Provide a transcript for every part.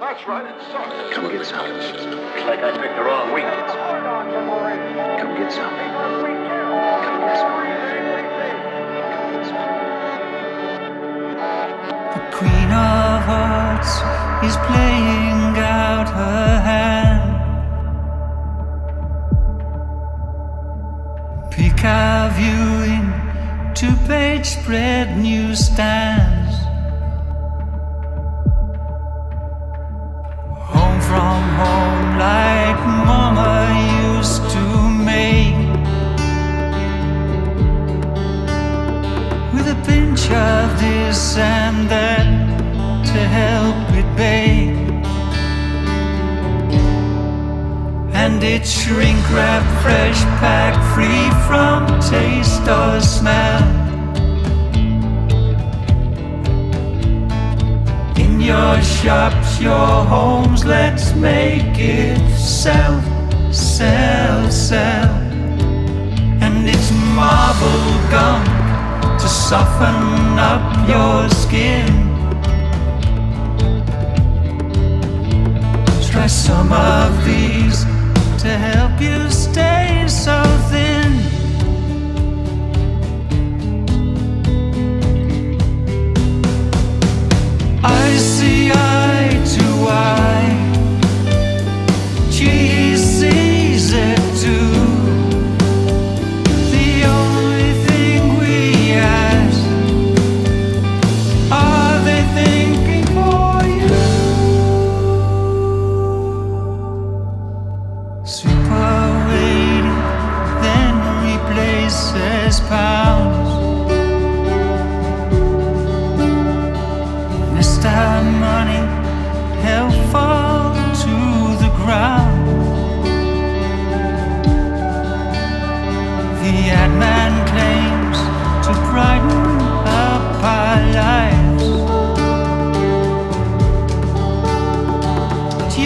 That's right, it sucks. Come get some. It's like I picked the wrong week. Come get some. Come get some. Come get some. The Queen of Hearts is playing out her hand. Pick a viewing, two page spread newsstands. Pinch of this that to help it bake. And it's shrink wrap, fresh pack, free from taste or smell. In your shops, your homes, let's make it sell, sell, sell. And it's marble gum to soften up your skin. Try some of these to help you stay so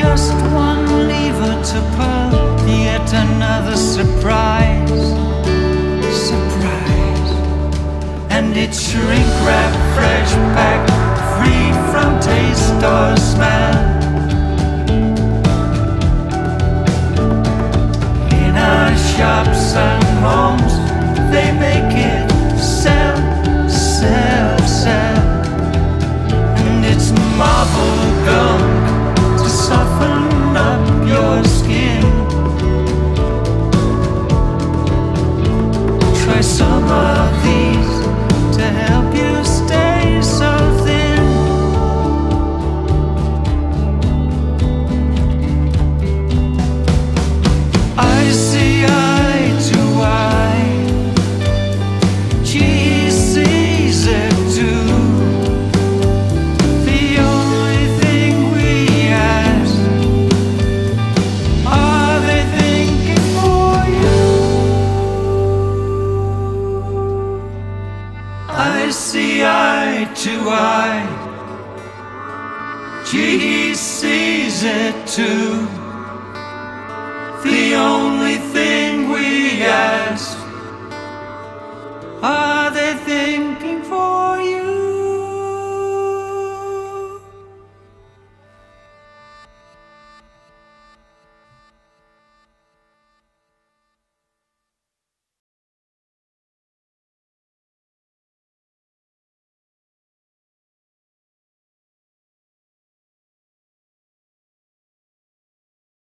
Just one lever to pull, yet another surprise. Surprise. And it's shrink wrap, fresh pack, free from taste or smell. I see eye to eye. She sees it too. The only thing we ask. I